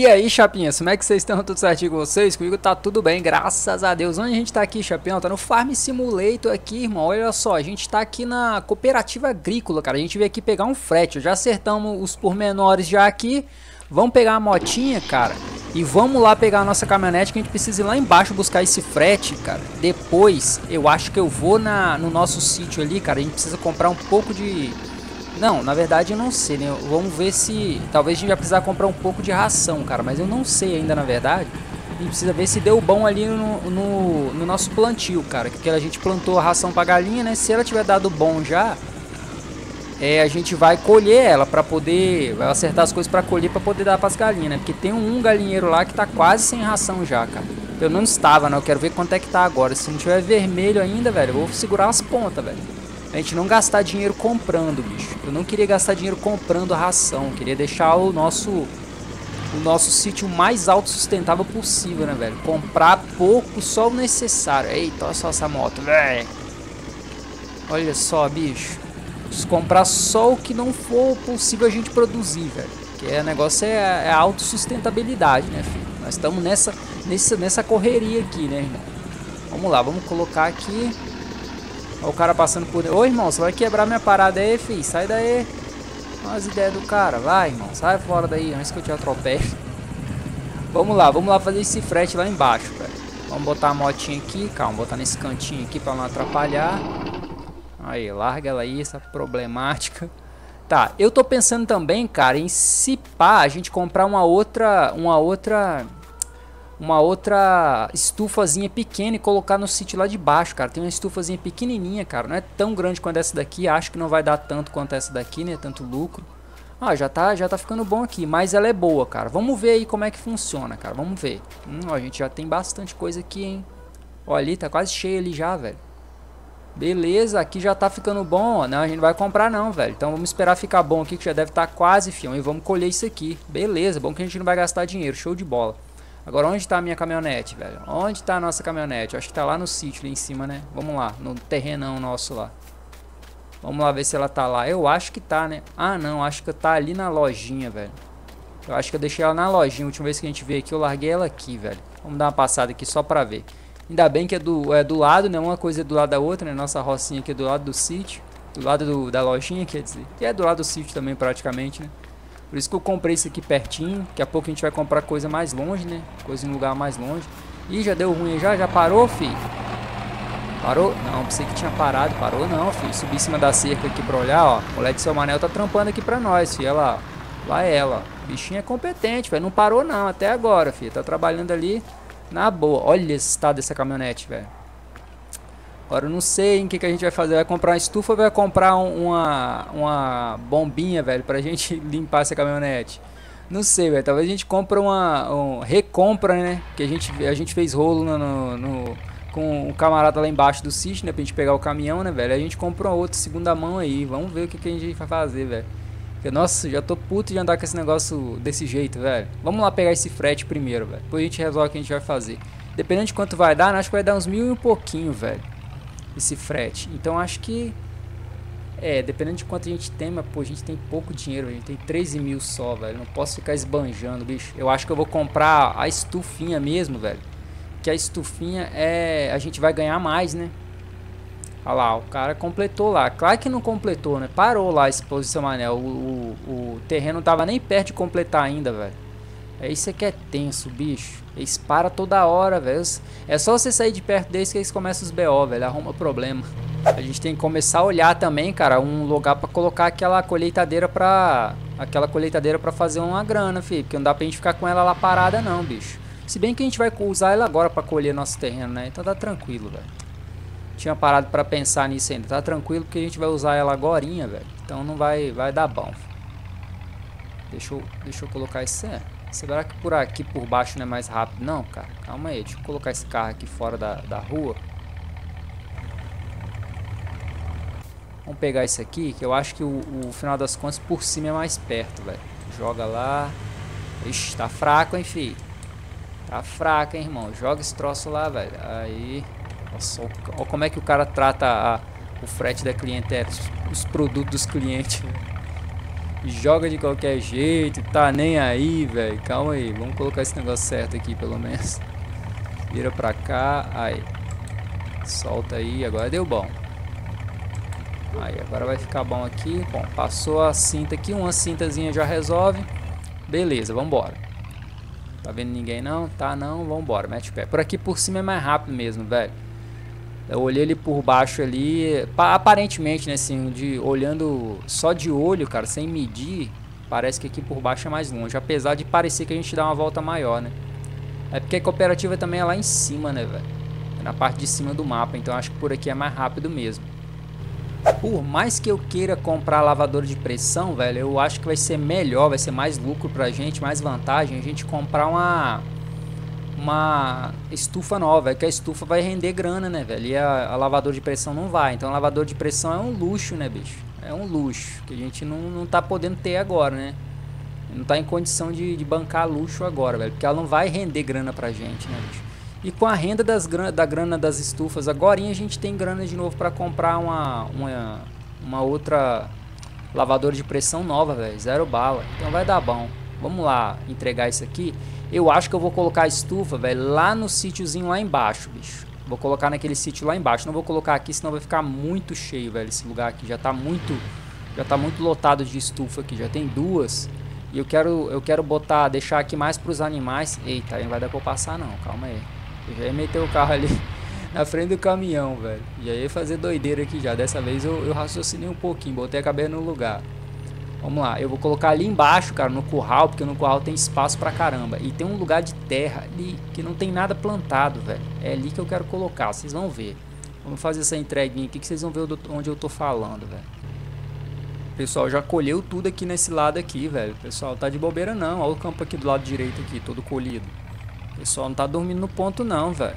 E aí, chapinhas, como é que vocês estão? Tudo certinho com vocês? Comigo tá tudo bem, graças a Deus. Onde a gente tá aqui, chapinha? Tá no Farm Simulator aqui, irmão. Olha só, a gente tá aqui na cooperativa agrícola, cara. A gente veio aqui pegar um frete. Já acertamos os pormenores já aqui. Vamos pegar a motinha, cara. E vamos lá pegar a nossa caminhonete que a gente precisa ir lá embaixo buscar esse frete, cara. Depois, eu acho que eu vou na, no nosso sítio ali, cara. A gente precisa comprar um pouco de não, na verdade eu não sei, né? Vamos ver se... Talvez a gente vai precisar comprar um pouco de ração, cara. Mas eu não sei ainda, na verdade. A gente precisa ver se deu bom ali no, no, no nosso plantio, cara. Que a gente plantou a ração pra galinha, né? Se ela tiver dado bom já... É, a gente vai colher ela pra poder... Vai acertar as coisas pra colher pra poder dar pras galinhas, né? Porque tem um galinheiro lá que tá quase sem ração já, cara. Pelo menos estava, né? Eu quero ver quanto é que tá agora. Se não tiver vermelho ainda, velho, eu vou segurar as pontas, velho a gente não gastar dinheiro comprando, bicho. Eu não queria gastar dinheiro comprando ração, queria deixar o nosso o nosso sítio mais autossustentável possível, né, velho? Comprar pouco, só o necessário. Eita, olha só essa moto, velho. Olha só, bicho. Se comprar só o que não for possível a gente produzir, velho. Porque o negócio é, é autossustentabilidade, né, filho? Nós estamos nessa, nessa, nessa correria aqui, né, irmão? Vamos lá, vamos colocar aqui Olha o cara passando por... Ô, irmão, você vai quebrar minha parada aí, filho. Sai daí. Olha as ideias do cara. Vai, irmão. Sai fora daí antes que eu te atropele. Vamos lá, vamos lá fazer esse frete lá embaixo, velho. Vamos botar a motinha aqui. Calma, botar nesse cantinho aqui pra não atrapalhar. Aí, larga ela aí, essa problemática. Tá, eu tô pensando também, cara, em se pá, a gente comprar uma outra... Uma outra uma outra estufazinha pequena e colocar no sítio lá de baixo, cara. Tem uma estufazinha pequenininha, cara. Não é tão grande quanto essa daqui. Acho que não vai dar tanto quanto essa daqui, né? Tanto lucro. Ah, já tá, já tá ficando bom aqui. Mas ela é boa, cara. Vamos ver aí como é que funciona, cara. Vamos ver. Hum, ó, a gente já tem bastante coisa aqui, hein. Ó, ali tá quase cheio ali já, velho. Beleza, aqui já tá ficando bom. Não, a gente vai comprar não, velho. Então vamos esperar ficar bom aqui, que já deve estar tá quase, fião. E vamos colher isso aqui. Beleza, bom que a gente não vai gastar dinheiro. Show de bola. Agora, onde está a minha caminhonete, velho? Onde está a nossa caminhonete? Acho que está lá no sítio, ali em cima, né? Vamos lá, no terrenão nosso lá. Vamos lá ver se ela tá lá. Eu acho que tá, né? Ah, não. Acho que tá ali na lojinha, velho. Eu acho que eu deixei ela na lojinha. A última vez que a gente veio aqui, eu larguei ela aqui, velho. Vamos dar uma passada aqui só pra ver. Ainda bem que é do, é do lado, né? Uma coisa é do lado da outra, né? Nossa rocinha aqui é do lado do sítio. Do lado do, da lojinha, quer dizer. E é do lado do sítio também, praticamente, né? Por isso que eu comprei isso aqui pertinho. Daqui a pouco a gente vai comprar coisa mais longe, né? Coisa em lugar mais longe. Ih, já deu ruim já? Já parou, fi? Parou? Não, pensei que tinha parado. Parou não, fi. Subi em cima da cerca aqui pra olhar, ó. O moleque seu Manel tá trampando aqui pra nós, fi. Olha lá. Lá é ela. Bichinho é competente, velho. Não parou não, até agora, fi. Tá trabalhando ali na boa. Olha esse estado dessa caminhonete, velho. Agora eu não sei em que, que a gente vai fazer. Vai comprar uma estufa ou vai comprar um, uma, uma bombinha, velho, pra gente limpar essa caminhonete? Não sei, velho. Talvez a gente compre uma. Um, recompra, né? Que a gente, a gente fez rolo no, no, no, com o camarada lá embaixo do sítio, né? Pra gente pegar o caminhão, né, velho? A gente compra uma outra segunda mão aí. Vamos ver o que, que a gente vai fazer, velho. Porque, nossa, já tô puto de andar com esse negócio desse jeito, velho. Vamos lá pegar esse frete primeiro, velho. Depois a gente resolve o que a gente vai fazer. Dependendo de quanto vai dar, né? acho que vai dar uns mil e um pouquinho, velho esse frete. Então acho que é, dependendo de quanto a gente tem, mas pô, a gente tem pouco dinheiro, a gente tem 13 mil só, velho. Não posso ficar esbanjando, bicho. Eu acho que eu vou comprar a estufinha mesmo, velho. Que a estufinha é. A gente vai ganhar mais, né? Olha lá, o cara completou lá. Claro que não completou, né? Parou lá a exposição manel. O, o, o terreno tava nem perto de completar ainda, velho. É isso que é tenso, bicho. Eles param toda hora, velho. É só você sair de perto deles que eles começam os BO, velho. Arruma problema. A gente tem que começar a olhar também, cara, um lugar pra colocar aquela colheitadeira pra... Aquela colheitadeira pra fazer uma grana, filho. Porque não dá pra gente ficar com ela lá parada não, bicho. Se bem que a gente vai usar ela agora pra colher nosso terreno, né? Então tá tranquilo, velho. Tinha parado pra pensar nisso ainda. Tá tranquilo porque a gente vai usar ela agora, velho. Então não vai, vai dar bom. Deixa eu, deixa eu colocar isso. É. Será que por aqui, por baixo, não é mais rápido? Não, cara. Calma aí. Deixa eu colocar esse carro aqui fora da, da rua. Vamos pegar esse aqui, que eu acho que o, o final das contas por cima é mais perto, velho. Joga lá. Ixi, tá fraco, hein, fi. Tá fraco, hein, irmão. Joga esse troço lá, velho. Aí. Nossa, olha como é que o cara trata a, o frete da clientela, os, os produtos dos clientes. Joga de qualquer jeito, tá nem aí, velho. Calma aí, vamos colocar esse negócio certo aqui, pelo menos. Vira pra cá, aí. Solta aí, agora deu bom. Aí, agora vai ficar bom aqui. Bom, passou a cinta aqui, uma cintazinha já resolve. Beleza, vambora. Tá vendo ninguém não? Tá não, vambora, mete o pé. Por aqui por cima é mais rápido mesmo, velho. Eu olhei ele por baixo ali, aparentemente, né, assim, de, olhando só de olho, cara, sem medir, parece que aqui por baixo é mais longe, apesar de parecer que a gente dá uma volta maior, né. É porque a cooperativa também é lá em cima, né, velho, é na parte de cima do mapa, então acho que por aqui é mais rápido mesmo. Por mais que eu queira comprar lavador de pressão, velho, eu acho que vai ser melhor, vai ser mais lucro pra gente, mais vantagem a gente comprar uma uma estufa nova, é que a estufa vai render grana, né, velho? E a, a lavador de pressão não vai. Então, lavador de pressão é um luxo, né, bicho? É um luxo que a gente não, não tá podendo ter agora, né? Não tá em condição de, de bancar luxo agora, velho. Porque ela não vai render grana pra gente, né, bicho? E com a renda das, da grana das estufas, agora a gente tem grana de novo para comprar uma, uma, uma outra lavadora de pressão nova, velho. Zero bala. Então vai dar bom. Vamos lá entregar isso aqui. Eu acho que eu vou colocar a estufa, velho, lá no sítiozinho lá embaixo, bicho. Vou colocar naquele sítio lá embaixo. Não vou colocar aqui, senão vai ficar muito cheio, velho, esse lugar aqui. Já tá muito, já tá muito lotado de estufa aqui. Já tem duas. E eu quero, eu quero botar, deixar aqui mais pros animais. Eita, aí não vai dar pra eu passar não, calma aí. Eu já ia meter o carro ali na frente do caminhão, velho. Já ia fazer doideira aqui já. Dessa vez eu, eu raciocinei um pouquinho, botei a cabeça no lugar. Vamos lá, eu vou colocar ali embaixo, cara, no curral, porque no curral tem espaço pra caramba. E tem um lugar de terra ali que não tem nada plantado, velho. É ali que eu quero colocar, vocês vão ver. Vamos fazer essa entreguinha aqui que vocês vão ver onde eu tô falando, velho. Pessoal, já colheu tudo aqui nesse lado aqui, velho. Pessoal, tá de bobeira não. Olha o campo aqui do lado direito aqui, todo colhido. Pessoal, não tá dormindo no ponto não, velho.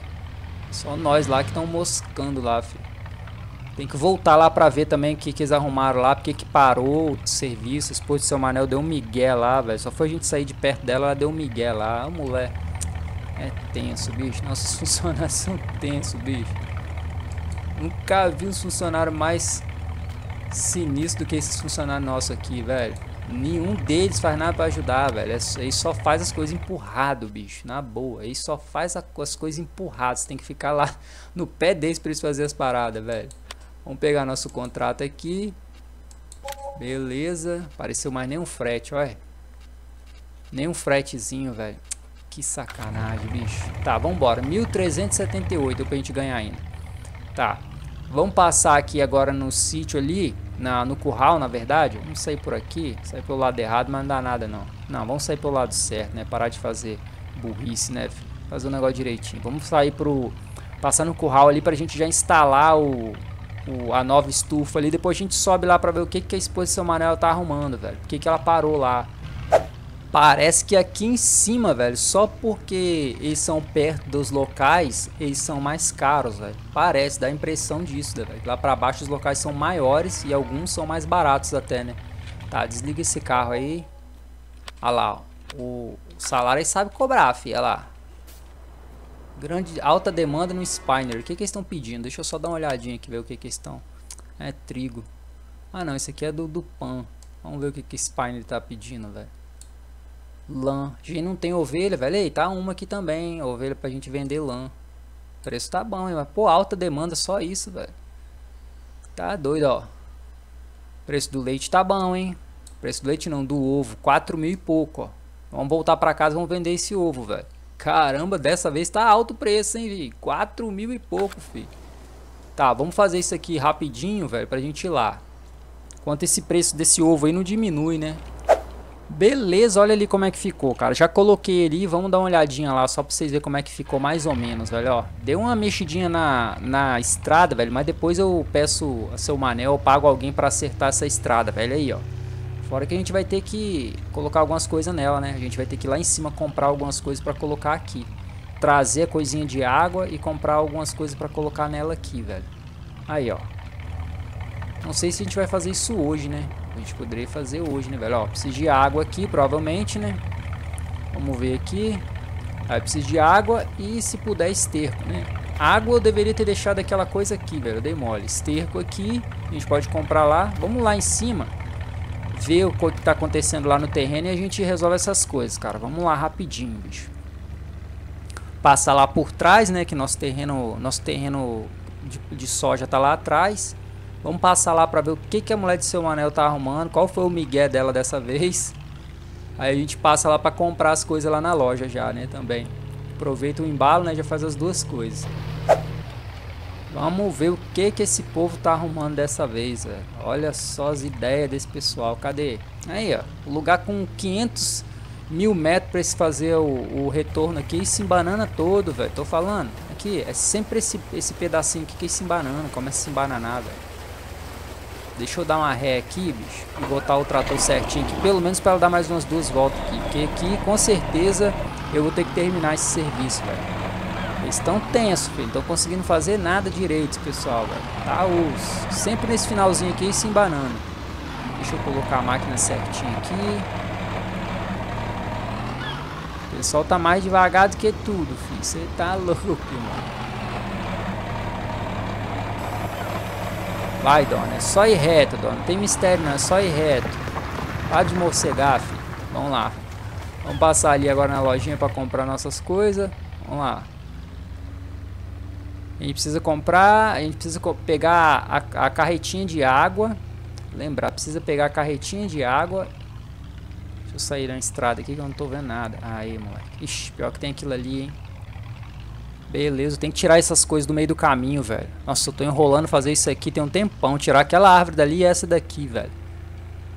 Só nós lá que estão moscando lá, filho. Tem que voltar lá pra ver também o que, que eles arrumaram lá, porque que parou o serviço, a esposa do seu Manel deu um migué lá, velho. Só foi a gente sair de perto dela, ela deu um migué lá. A mulher é tenso, bicho. Nossos funcionários são tenso, bicho. Nunca vi um funcionário mais sinistro do que esses funcionários nossos aqui, velho. Nenhum deles faz nada pra ajudar, velho. Ele só faz as coisas empurrado, bicho. Na boa. Ele só faz as coisas empurradas. Você tem que ficar lá no pé deles pra eles fazerem as paradas, velho. Vamos pegar nosso contrato aqui. Beleza. Apareceu mais nenhum frete, olha. Nenhum fretezinho, velho. Que sacanagem, bicho. Tá, vambora. 1378 pra gente ganhar ainda. Tá. Vamos passar aqui agora no sítio ali. Na, no curral, na verdade. Vamos sair por aqui. Sair pelo lado errado, mas não dá nada não. Não, vamos sair pelo lado certo, né? Parar de fazer burrice, né? Fazer o negócio direitinho. Vamos sair pro... Passar no curral ali pra gente já instalar o o, a nova estufa ali. Depois a gente sobe lá pra ver o que, que a exposição Manel tá arrumando, velho. Por que, que ela parou lá. Parece que aqui em cima, velho, só porque eles são perto dos locais, eles são mais caros, velho. Parece, dá a impressão disso, velho. Lá pra baixo os locais são maiores e alguns são mais baratos até, né? Tá, desliga esse carro aí. Olha lá, ó. O salário aí sabe cobrar, fi. Olha lá. Grande, alta demanda no Spiner. O que, que eles estão pedindo? Deixa eu só dar uma olhadinha aqui, ver o que, que estão. É trigo. Ah não, esse aqui é do, do pan. Vamos ver o que, que Spiner está pedindo, velho. Lã. A gente não tem ovelha, velho. Ei, tá uma aqui também. Ovelha pra gente vender lã. O preço tá bom, hein? Mas, pô, alta demanda, só isso, velho. Tá doido, ó. Preço do leite tá bom, hein? Preço do leite não, do ovo. 4 mil e pouco, ó. Vamos voltar pra casa vamos vender esse ovo, velho. Caramba, dessa vez tá alto o preço, hein, vi? 4 mil e pouco, fi. Tá, vamos fazer isso aqui rapidinho, velho, pra gente ir lá. Enquanto esse preço desse ovo aí não diminui, né? Beleza, olha ali como é que ficou, cara. Já coloquei ali, vamos dar uma olhadinha lá, só pra vocês verem como é que ficou mais ou menos, velho, ó. Deu uma mexidinha na, na estrada, velho, mas depois eu peço a seu manel, eu pago alguém pra acertar essa estrada, velho, aí, ó. Fora que a gente vai ter que colocar algumas coisas nela, né? A gente vai ter que ir lá em cima comprar algumas coisas para colocar aqui. Trazer a coisinha de água e comprar algumas coisas para colocar nela aqui, velho. Aí, ó. Não sei se a gente vai fazer isso hoje, né? A gente poderia fazer hoje, né, velho? Ó, precisa de água aqui, provavelmente, né? Vamos ver aqui. Aí precisa de água e, se puder, esterco, né? Água eu deveria ter deixado aquela coisa aqui, velho. Eu dei mole. Esterco aqui. A gente pode comprar lá. Vamos lá em cima ver o que tá acontecendo lá no terreno e a gente resolve essas coisas, cara. Vamos lá rapidinho, bicho. Passa lá por trás, né, que nosso terreno, nosso terreno de, de soja tá lá atrás. Vamos passar lá pra ver o que, que a mulher de seu Manel tá arrumando, qual foi o migué dela dessa vez. Aí a gente passa lá pra comprar as coisas lá na loja já, né, também. Aproveita o embalo, né, já faz as duas coisas. Vamos ver o que que esse povo tá arrumando dessa vez, velho. Olha só as ideias desse pessoal. Cadê? Aí, ó. Lugar com 500 mil metros pra se fazer o, o retorno aqui. E se embanana todo, velho. Tô falando. Aqui, é sempre esse, esse pedacinho aqui que se embanana. Começa a se embananar, velho. Deixa eu dar uma ré aqui, bicho. E botar o trator certinho aqui. Pelo menos para dar mais umas duas voltas aqui. Porque aqui, com certeza, eu vou ter que terminar esse serviço, velho. Estão tensos, filho. Estão conseguindo fazer nada direito, pessoal, velho. Tá os... Sempre nesse finalzinho aqui se embanando. Deixa eu colocar a máquina certinha aqui. O pessoal tá mais devagar do que tudo, filho. Você tá louco, mano. Vai, dona. É só ir reto, dona. Não tem mistério, não. É só ir reto. Para de morcegar, filho. Vamos lá. Vamos passar ali agora na lojinha para comprar nossas coisas. Vamos lá. A gente precisa comprar, a gente precisa pegar a, a carretinha de água. Lembrar, precisa pegar a carretinha de água. Deixa eu sair na estrada aqui que eu não tô vendo nada. Aí, moleque. Ixi, pior que tem aquilo ali, hein. Beleza, tem que tirar essas coisas do meio do caminho, velho. Nossa, eu tô enrolando fazer isso aqui tem um tempão. Tirar aquela árvore dali e essa daqui, velho.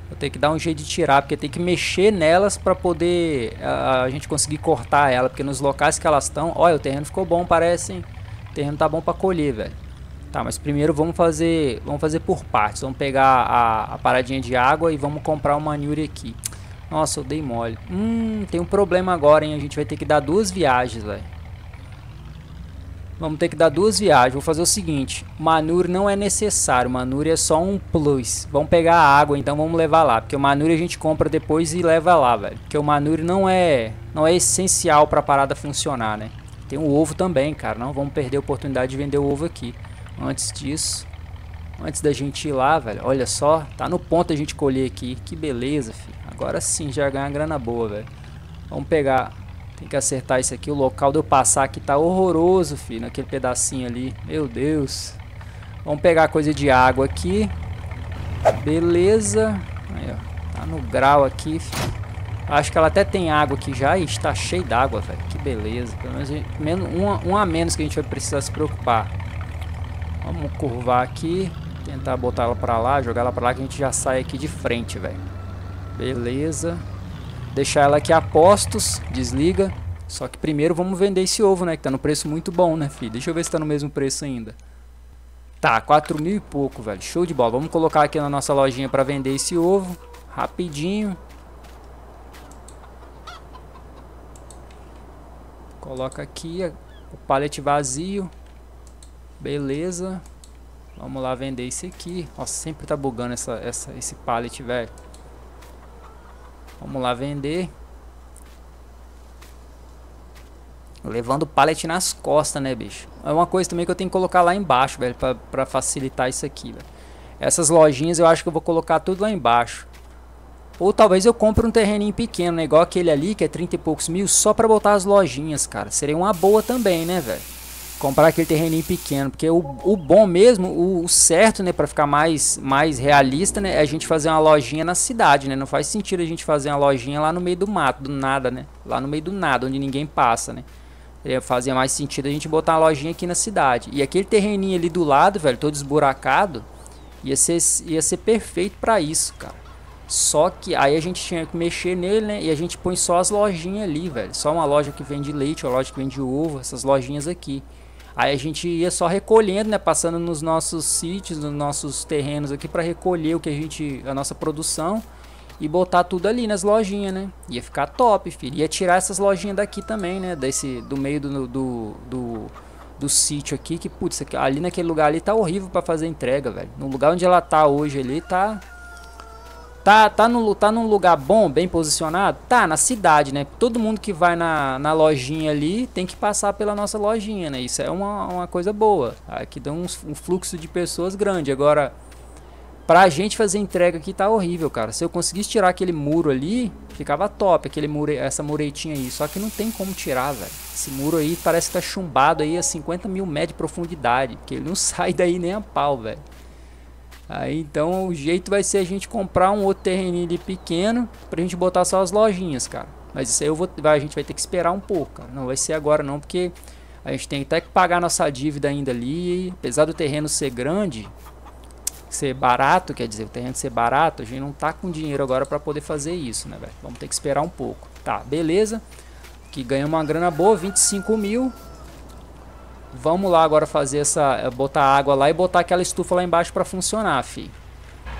Vou ter que dar um jeito de tirar, porque tem que mexer nelas pra poder a, a gente conseguir cortar ela. Porque nos locais que elas estão... Olha, o terreno ficou bom, parece, hein terreno tá bom para colher, velho. Tá, mas primeiro vamos fazer, vamos fazer por partes. Vamos pegar a, a paradinha de água e vamos comprar o manure aqui. Nossa, eu dei mole. Hum, tem um problema agora, hein? A gente vai ter que dar duas viagens, velho. Vamos ter que dar duas viagens. Vou fazer o seguinte: Manure não é necessário. Manure é só um plus. Vamos pegar a água, então vamos levar lá. Porque o Manure a gente compra depois e leva lá, velho. Porque o Manure não é, não é essencial para a parada funcionar, né? Tem o ovo também, cara. Não vamos perder a oportunidade de vender o ovo aqui. Antes disso, antes da gente ir lá, velho. Olha só, tá no ponto a gente colher aqui. Que beleza, filho. Agora sim já ganha grana boa, velho. Vamos pegar. Tem que acertar isso aqui. O local de eu passar aqui tá horroroso, filho. Naquele pedacinho ali. Meu Deus. Vamos pegar coisa de água aqui. Beleza. Aí, ó. Tá no grau aqui, filho. Acho que ela até tem água aqui já e está cheio d'água, velho. Que beleza. Pelo menos um, um a menos que a gente vai precisar se preocupar. Vamos curvar aqui. Tentar botar ela pra lá, jogar ela pra lá que a gente já sai aqui de frente, velho. Beleza. Deixar ela aqui a postos. Desliga. Só que primeiro vamos vender esse ovo, né? Que tá no preço muito bom, né, filho? Deixa eu ver se tá no mesmo preço ainda. Tá, 4 mil e pouco, velho. Show de bola. Vamos colocar aqui na nossa lojinha pra vender esse ovo. Rapidinho. Coloca aqui o pallet vazio. Beleza. Vamos lá vender isso aqui. Nossa, sempre tá bugando essa, essa, esse pallet, velho. Vamos lá vender. Levando o pallet nas costas, né, bicho? É uma coisa também que eu tenho que colocar lá embaixo, velho, pra facilitar isso aqui, velho. Essas lojinhas eu acho que eu vou colocar tudo lá embaixo. Ou talvez eu compre um terreninho pequeno, né? Igual aquele ali, que é 30 e poucos mil, só pra botar as lojinhas, cara. Seria uma boa também, né, velho? Comprar aquele terreninho pequeno. Porque o, o bom mesmo, o, o, certo, né, pra ficar mais, mais realista, né, é a gente fazer uma lojinha na cidade, né? Não faz sentido a gente fazer uma lojinha lá no meio do mato, do nada, né? Lá no meio do nada, onde ninguém passa, né? Fazia mais sentido a gente botar uma lojinha aqui na cidade. E aquele terreninho ali do lado, velho, todo esburacado, ia ser, ia ser perfeito para isso, cara. Só que aí a gente tinha que mexer nele, né? E a gente põe só as lojinhas ali, velho. Só uma loja que vende leite, uma loja que vende ovo, essas lojinhas aqui. Aí a gente ia só recolhendo, né? Passando nos nossos sítios, nos nossos terrenos aqui para recolher o que a gente, a nossa produção e botar tudo ali nas lojinhas, né? Ia ficar top, filho. Ia tirar essas lojinhas daqui também, né? Desse, do meio do, do, do, do sítio aqui, que putz, ali naquele lugar ali tá horrível para fazer entrega, velho. No lugar onde ela tá hoje ali, tá Tá, tá, no, tá num lugar bom, bem posicionado? Tá, na cidade, né? Todo mundo que vai na, na lojinha ali tem que passar pela nossa lojinha, né? Isso é uma, uma coisa boa. Aqui dá um, um fluxo de pessoas grande. Agora, Pra gente fazer entrega aqui tá horrível, cara. Se eu conseguisse tirar aquele muro ali, ficava top, aquele mure, essa muretinha aí. Só que não tem como tirar, velho. Esse muro aí parece que tá chumbado aí a 50 mil metros de profundidade. Porque ele não sai daí nem a pau, velho. Aí então o jeito vai ser a gente comprar um outro terreninho ali pequeno pra gente botar só as lojinhas, cara. Mas isso aí eu vou, a gente vai ter que esperar um pouco, cara. Não vai ser agora não, porque a gente tem até que pagar nossa dívida ainda ali. Apesar do terreno ser grande, ser barato, quer dizer, o terreno ser barato, a gente não tá com dinheiro agora para poder fazer isso, né, velho? Vamos ter que esperar um pouco. Tá, beleza. Que ganhamos uma grana boa, 25 mil. Vamos lá agora fazer essa, eh, botar água lá e botar aquela estufa lá embaixo para funcionar, fi.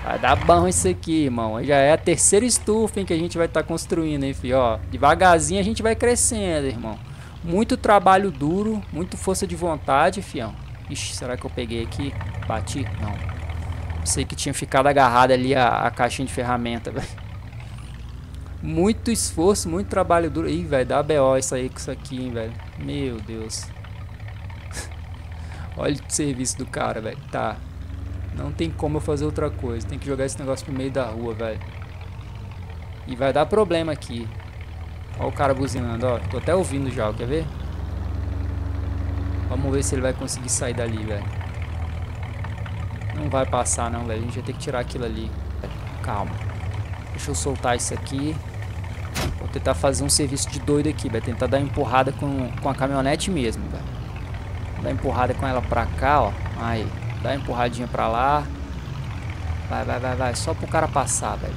Vai dar bom isso aqui, irmão. Já é a terceira estufa hein, que a gente vai estar tá construindo, hein, fi, ó. Devagarzinho a gente vai crescendo, irmão. Muito trabalho duro, muito força de vontade, fião. Ixi, será que eu peguei aqui? Bati? Não. Sei que tinha ficado agarrada ali a, a caixinha de ferramenta, velho. Muito esforço, muito trabalho duro. Ih, velho, dá BO isso aí com isso aqui, hein, velho. Meu Deus. Olha o serviço do cara, velho. Tá. Não tem como eu fazer outra coisa. Tem que jogar esse negócio pro meio da rua, velho. E vai dar problema aqui. Olha o cara buzinando, ó. Tô até ouvindo já, quer ver? Vamos ver se ele vai conseguir sair dali, velho. Não vai passar não, velho. A gente vai ter que tirar aquilo ali. Calma. Deixa eu soltar isso aqui. Vou tentar fazer um serviço de doido aqui, vai tentar dar empurrada com, com a caminhonete mesmo, velho. Dar empurrada com ela pra cá, ó. Aí. Dá empurradinha pra lá. Vai, vai, vai, vai. Só pro cara passar, velho.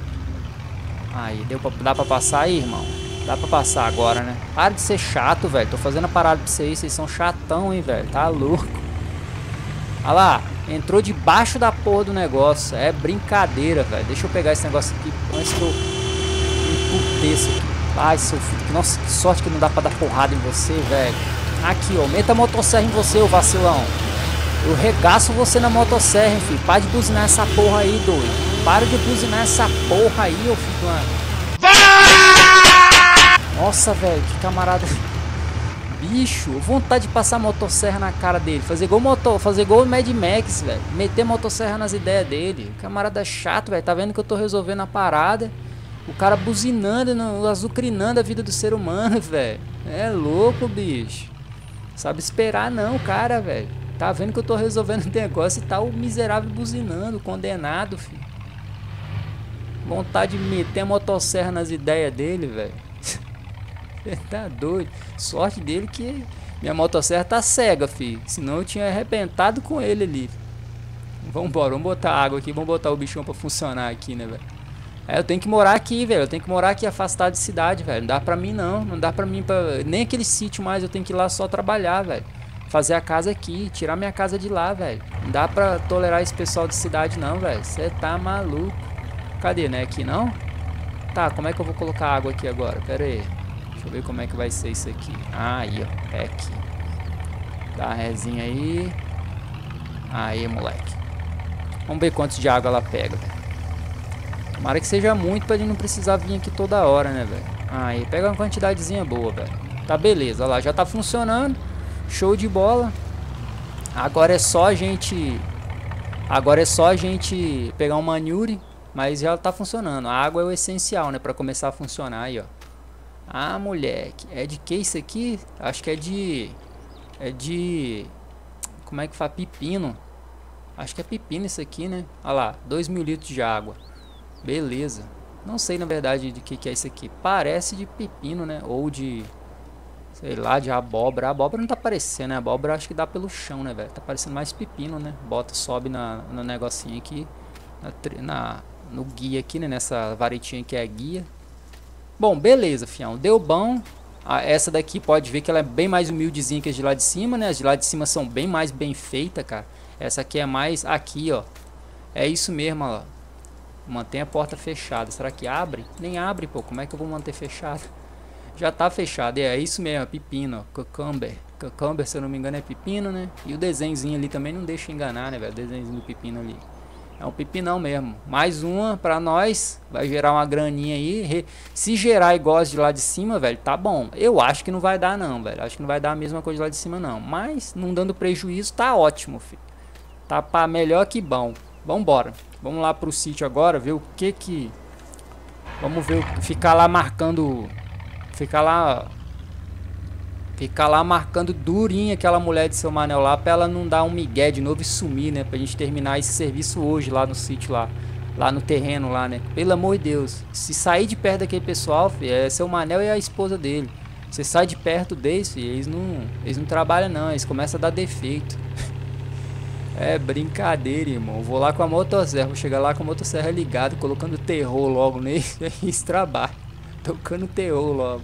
Aí, deu pra, dá pra passar aí, irmão? Dá pra passar agora, né? Para de ser chato, velho. Tô fazendo a parada pra vocês. Vocês são chatão, hein, velho. Tá louco. Olha lá. Entrou debaixo da porra do negócio. É brincadeira, velho. Deixa eu pegar esse negócio aqui antes que eu emputeço aqui. Ai, seu filho. Nossa, que sorte que não dá pra dar porrada em você, velho. Aqui, ó. Meta a motosserra em você, ô vacilão. Eu regaço você na motosserra, filho. Para de buzinar essa porra aí, doido. Para de buzinar essa porra aí, ô filho. Mano. Nossa, velho. Que camarada... Bicho, vontade de passar motosserra na cara dele. Fazer gol motor, fazer gol Mad Max, velho. Meter motosserra nas ideias dele. Camarada chato, velho. Tá vendo que eu tô resolvendo a parada? O cara buzinando, azucrinando a vida do ser humano, velho. É louco, bicho. Sabe esperar não, cara, velho. Tá vendo que eu tô resolvendo o negócio e tá o miserável buzinando, condenado, filho. Vontade de meter a motosserra nas ideias dele, velho. tá doido. Sorte dele que minha motosserra tá cega, filho. Senão eu tinha arrebentado com ele ali. Vambora, vamos botar água aqui, vamos botar o bichão pra funcionar aqui, né, velho? É, eu tenho que morar aqui, velho. Eu tenho que morar aqui afastado de cidade, velho. Não dá pra mim, não. Não dá pra mim, pra... nem aquele sítio mais. Eu tenho que ir lá só trabalhar, velho. Fazer a casa aqui, tirar minha casa de lá, velho. Não dá pra tolerar esse pessoal de cidade, não, velho. Você tá maluco. Cadê, né? Aqui não? Tá, como é que eu vou colocar água aqui agora? Pera aí. Deixa eu ver como é que vai ser isso aqui. Ah, aí, ó. É aqui. Dá uma resinha aí. Aí, moleque. Vamos ver quantos de água ela pega, velho. Tomara que seja muito pra ele não precisar vir aqui toda hora, né, velho? Aí, pega uma quantidadezinha boa, velho. Tá beleza, olha lá, já tá funcionando. Show de bola. Agora é só a gente... Agora é só a gente pegar um manure, mas já tá funcionando. A água é o essencial, né, pra começar a funcionar aí, ó. Ah, moleque. É de que isso aqui? Acho que é de... É de... Como é que faz? Pepino. Acho que é pepino isso aqui, né? Olha lá, 2 mil litros de água. Beleza. Não sei, na verdade, de que, que é isso aqui. Parece de pepino, né? Ou de... Sei lá, de abóbora. A abóbora não tá aparecendo, né? A abóbora acho que dá pelo chão, né, velho? Tá parecendo mais pepino, né? Bota, sobe na, no negocinho aqui. Na, na, no guia aqui, né? Nessa varetinha que é a guia. Bom, beleza, fião. Deu bom. Ah, essa daqui pode ver que ela é bem mais humildezinha que as de lá de cima, né? As de lá de cima são bem mais bem feitas, cara. Essa aqui é mais aqui, ó. É isso mesmo, ó. Mantém a porta fechada. Será que abre? Nem abre, pô. Como é que eu vou manter fechada? Já tá fechada. É, é isso mesmo, pepino, ó. Cucumber. Cucumber, se eu não me engano, é pepino, né? E o desenhozinho ali também não deixa enganar, né, velho? O desenhozinho do pepino ali. É um pepinão mesmo. Mais uma pra nós. Vai gerar uma graninha aí. Se gerar igual de lá de cima, velho, tá bom. Eu acho que não vai dar não, velho. Acho que não vai dar a mesma coisa de lá de cima não. Mas, não dando prejuízo, tá ótimo, filho. Tá pra melhor que bom. Vambora. Vamos lá pro sítio agora, ver o que que... Vamos ver, ficar lá marcando... Ficar lá... Ficar lá marcando durinho aquela mulher de seu Manel lá pra ela não dar um migué de novo e sumir, né? Pra gente terminar esse serviço hoje lá no sítio lá. Lá no terreno lá, né? Pelo amor de Deus. Se sair de perto daquele pessoal, filho, é seu Manel e a esposa dele. Você sai de perto deles, filho, eles não, eles não trabalham não, eles começam a dar defeito. É brincadeira, irmão. Vou lá com a motosserra, vou chegar lá com a motosserra ligada, colocando terror logo neles, eles trabalham. Tocando terror logo.